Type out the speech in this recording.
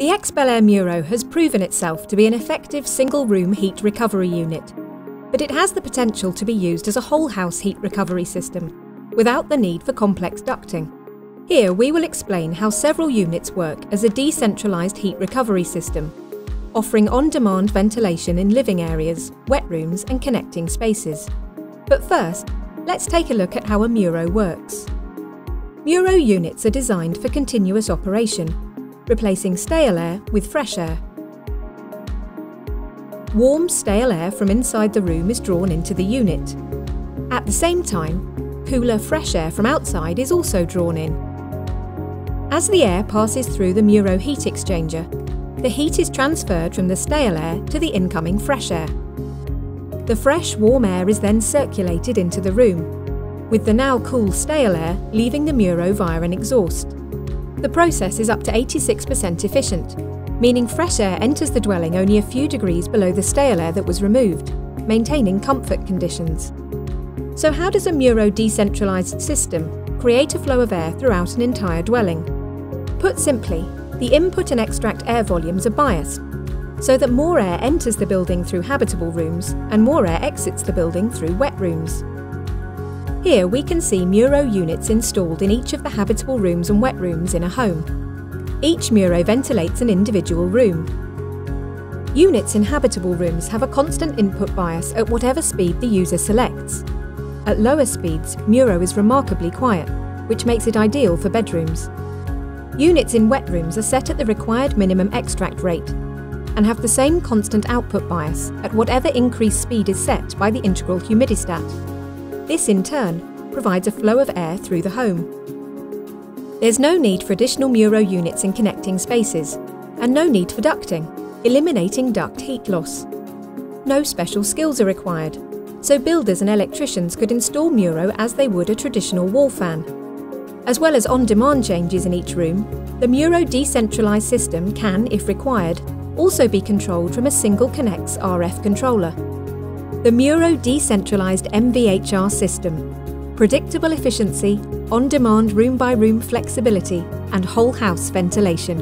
The Xpelair Muro has proven itself to be an effective single room heat recovery unit, but it has the potential to be used as a whole house heat recovery system without the need for complex ducting. Here we will explain how several units work as a decentralised heat recovery system, offering on-demand ventilation in living areas, wet rooms and connecting spaces. But first, let's take a look at how a Muro works. Muro units are designed for continuous operation, replacing stale air with fresh air. Warm, stale air from inside the room is drawn into the unit. At the same time, cooler, fresh air from outside is also drawn in, as the air passes through the Muro heat exchanger, the heat is transferred from the stale air to the incoming fresh air. The fresh, warm air is then circulated into the room, with the now cool stale air leaving the Muro via an exhaust. The process is up to 86% efficient, meaning fresh air enters the dwelling only a few degrees below the stale air that was removed, maintaining comfort conditions. So how does a Muro decentralised system create a flow of air throughout an entire dwelling? Put simply, the input and extract air volumes are biased, so that more air enters the building through habitable rooms and more air exits the building through wet rooms. Here we can see Muro units installed in each of the habitable rooms and wet rooms in a home. Each Muro ventilates an individual room. Units in habitable rooms have a constant input bias at whatever speed the user selects. At lower speeds, Muro is remarkably quiet, which makes it ideal for bedrooms. Units in wet rooms are set at the required minimum extract rate and have the same constant output bias at whatever increased speed is set by the integral humidistat. This in turn provides a flow of air through the home. There's no need for additional Muro units in connecting spaces and no need for ducting, eliminating duct heat loss. No special skills are required, so builders and electricians could install Muro as they would a traditional wall fan as well as on-demand changes in each room, the Muro decentralised system can, if required, also be controlled from a single Connects RF controller. The Muro decentralised MVHR system. Predictable efficiency, on-demand room-by-room flexibility and whole house ventilation.